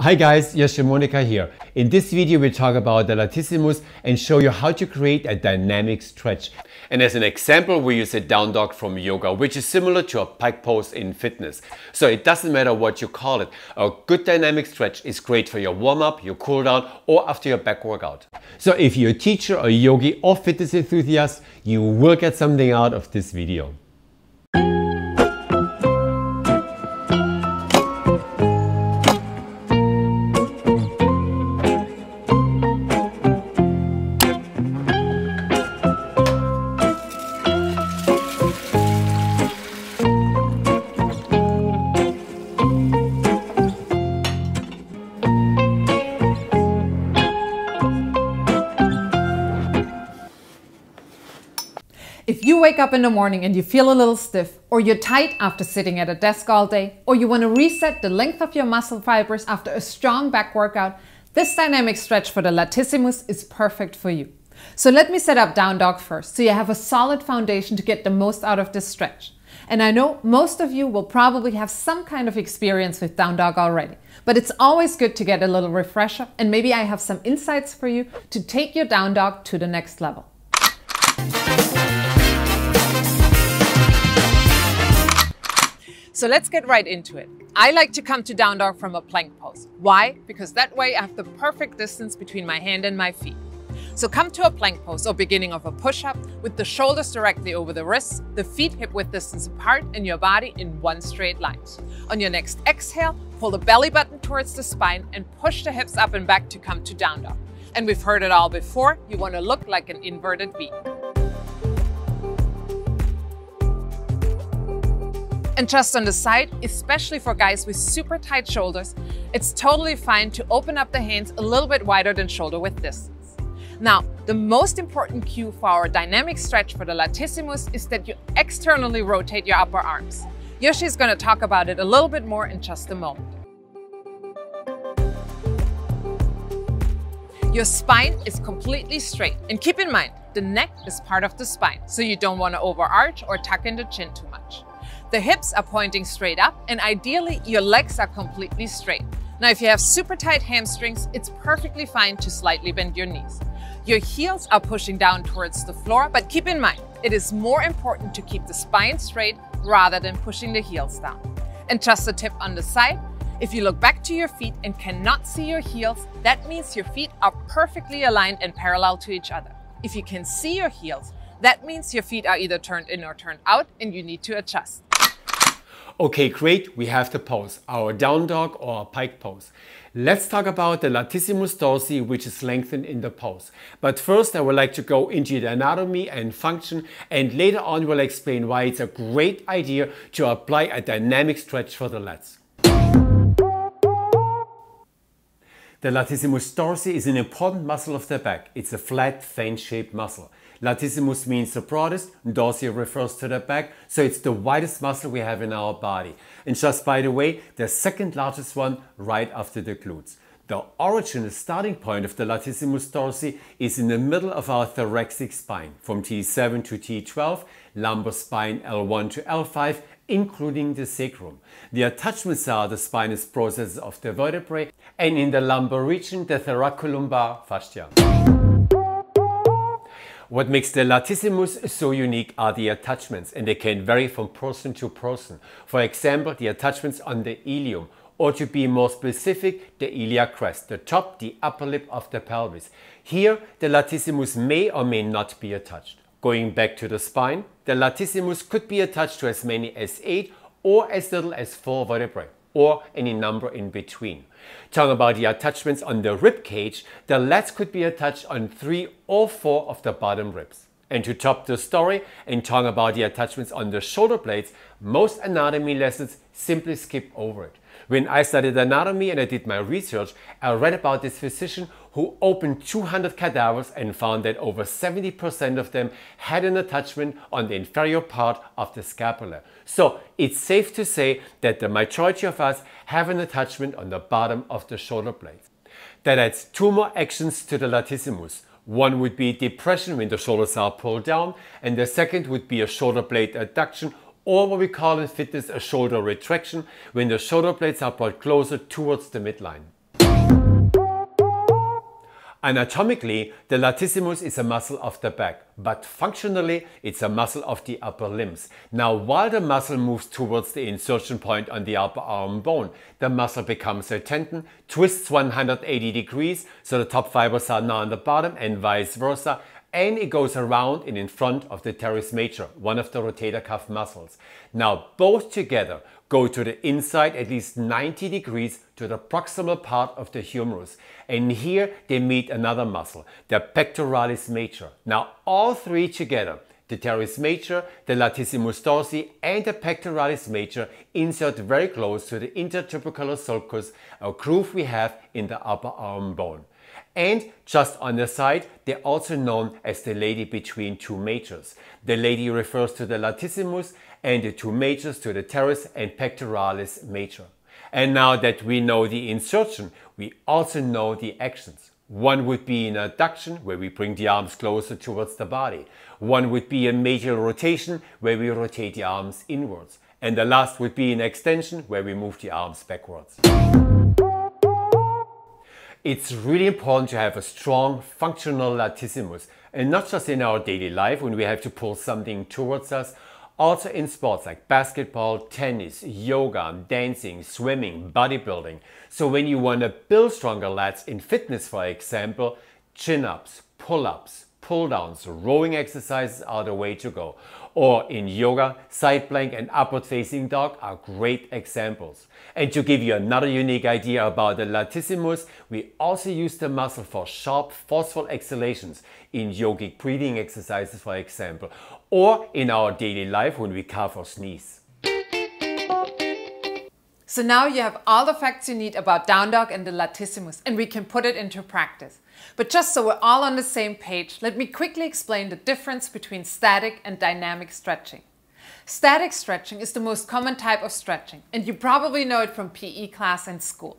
Hi guys, Joschi Monika here. In this video we talk about the latissimus and show you how to create a dynamic stretch. And as an example we use a down dog from yoga which is similar to a pike pose in fitness. So it doesn't matter what you call it. A good dynamic stretch is great for your warm up, your cool down or after your back workout. So if you're a teacher, a yogi or fitness enthusiast, you will get something out of this video. Wake up in the morning and you feel a little stiff, or you're tight after sitting at a desk all day, or you want to reset the length of your muscle fibers after a strong back workout, this dynamic stretch for the latissimus is perfect for you. So let me set up down dog first so you have a solid foundation to get the most out of this stretch. And I know most of you will probably have some kind of experience with down dog already, but it's always good to get a little refresher and maybe I have some insights for you to take your down dog to the next level. So let's get right into it. I like to come to down dog from a plank pose. Why? Because that way I have the perfect distance between my hand and my feet. So come to a plank pose or beginning of a push-up with the shoulders directly over the wrists, the feet hip width distance apart and your body in one straight line. On your next exhale, pull the belly button towards the spine and push the hips up and back to come to down dog. And we've heard it all before, you want to look like an inverted V. And just on the side, especially for guys with super tight shoulders, it's totally fine to open up the hands a little bit wider than shoulder width distance. Now, the most important cue for our dynamic stretch for the latissimus is that you externally rotate your upper arms. Joschi is going to talk about it a little bit more in just a moment. Your spine is completely straight. And keep in mind, the neck is part of the spine, so you don't want to overarch or tuck in the chin too much. The hips are pointing straight up and ideally your legs are completely straight. Now if you have super tight hamstrings, it's perfectly fine to slightly bend your knees. Your heels are pushing down towards the floor, but keep in mind, it is more important to keep the spine straight rather than pushing the heels down. And just a tip on the side, if you look back to your feet and cannot see your heels, that means your feet are perfectly aligned and parallel to each other. If you can see your heels, that means your feet are either turned in or turned out and you need to adjust. Okay, great, we have the pose, our down dog or pike pose. Let's talk about the latissimus dorsi, which is lengthened in the pose. But first I would like to go into the anatomy and function and later on we'll explain why it's a great idea to apply a dynamic stretch for the lats. The latissimus dorsi is an important muscle of the back. It's a flat, fan-shaped muscle. Latissimus means the broadest, and dorsi refers to the back, so it's the widest muscle we have in our body. And just by the way, the second largest one right after the glutes. The origin, the starting point of the latissimus dorsi is in the middle of our thoracic spine, from T7 to T12, lumbar spine L1 to L5, including the sacrum. The attachments are the spinous processes of the vertebrae, and in the lumbar region, the thoracolumbar fascia. What makes the latissimus so unique are the attachments and they can vary from person to person. For example, the attachments on the ilium or to be more specific, the iliac crest, the top, the upper lip of the pelvis. Here, the latissimus may or may not be attached. Going back to the spine, the latissimus could be attached to as many as 8 or as little as 4 vertebrae or any number in between. Talking about the attachments on the rib cage, the lats could be attached on three or four of the bottom ribs. And to top the story and talk about the attachments on the shoulder blades, most anatomy lessons simply skip over it. When I studied anatomy and I did my research, I read about this physician who opened 200 cadavers and found that over 70% of them had an attachment on the inferior part of the scapula. So it's safe to say that the majority of us have an attachment on the bottom of the shoulder blade. That adds two more actions to the latissimus. One would be depression when the shoulders are pulled down, and the second would be a shoulder blade adduction or what we call in fitness a shoulder retraction when the shoulder blades are brought closer towards the midline. Anatomically, the latissimus is a muscle of the back, but functionally it's a muscle of the upper limbs. Now while the muscle moves towards the insertion point on the upper arm bone, the muscle becomes a tendon, twists 180 degrees so the top fibers are now on the bottom and vice versa, and it goes around and in front of the teres major, one of the rotator cuff muscles. Now both together Go to the inside at least 90 degrees to the proximal part of the humerus. And here they meet another muscle, the pectoralis major. Now all three together, the teres major, the latissimus dorsi and the pectoralis major insert very close to the intertubercular sulcus, a groove we have in the upper arm bone. And just on the side, they're also known as the lady between two majors. The lady refers to the latissimus and the two majors to the teres and pectoralis major. And now that we know the insertion, we also know the actions. One would be an adduction, where we bring the arms closer towards the body. One would be a medial rotation, where we rotate the arms inwards. And the last would be an extension, where we move the arms backwards. It's really important to have a strong functional latissimus and not just in our daily life when we have to pull something towards us, also in sports like basketball, tennis, yoga, dancing, swimming, bodybuilding. So when you want to build stronger lats in fitness, for example, chin-ups, pull-ups, pull-downs, rowing exercises are the way to go or in yoga, side plank and upward facing dog are great examples. And to give you another unique idea about the latissimus, we also use the muscle for sharp, forceful exhalations in yogic breathing exercises, for example, or in our daily life when we cough or sneeze. So now you have all the facts you need about down dog and the latissimus and we can put it into practice. But just so we're all on the same page, let me quickly explain the difference between static and dynamic stretching. Static stretching is the most common type of stretching and you probably know it from PE class and school.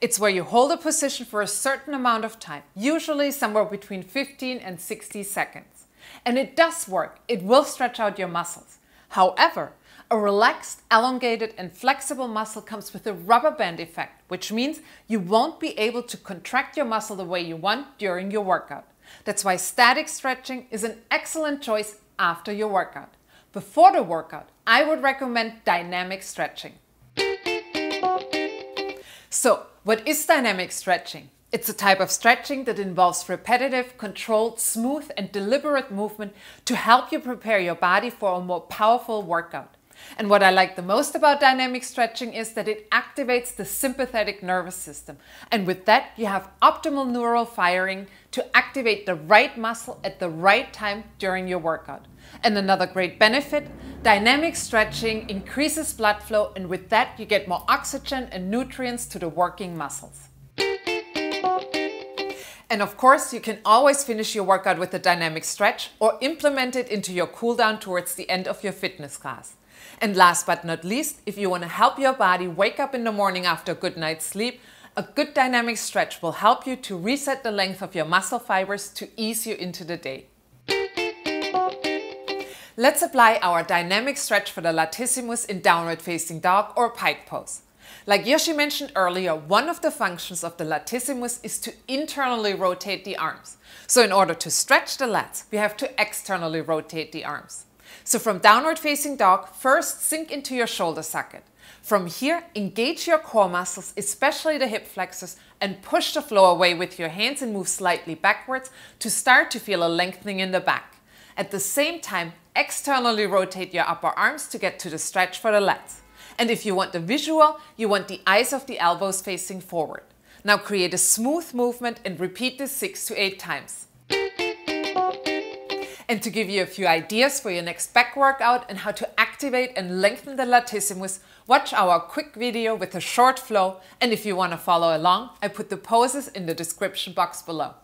It's where you hold a position for a certain amount of time, usually somewhere between 15 and 60 seconds. And it does work, it will stretch out your muscles. However, a relaxed, elongated and flexible muscle comes with a rubber band effect, which means you won't be able to contract your muscle the way you want during your workout. That's why static stretching is an excellent choice after your workout. Before the workout, I would recommend dynamic stretching. So, what is dynamic stretching? It's a type of stretching that involves repetitive, controlled, smooth and deliberate movement to help you prepare your body for a more powerful workout. And what I like the most about dynamic stretching is that it activates the sympathetic nervous system. And with that, you have optimal neural firing to activate the right muscle at the right time during your workout. And another great benefit, dynamic stretching increases blood flow and with that you get more oxygen and nutrients to the working muscles. And of course, you can always finish your workout with a dynamic stretch or implement it into your cool down towards the end of your fitness class. And last but not least, if you want to help your body wake up in the morning after a good night's sleep, a good dynamic stretch will help you to reset the length of your muscle fibers to ease you into the day. Let's apply our dynamic stretch for the latissimus in downward facing dog or pike pose. Like Joschi mentioned earlier, one of the functions of the latissimus is to internally rotate the arms. So in order to stretch the lats, we have to externally rotate the arms. So from downward facing dog, first sink into your shoulder socket. From here, engage your core muscles, especially the hip flexors, and push the floor away with your hands and move slightly backwards to start to feel a lengthening in the back. At the same time, externally rotate your upper arms to get to the stretch for the lats. And if you want the visual, you want the eyes of the elbows facing forward. Now create a smooth movement and repeat this six to eight times. And to give you a few ideas for your next back workout and how to activate and lengthen the latissimus, watch our quick video with a short flow. And if you want to follow along, I put the poses in the description box below.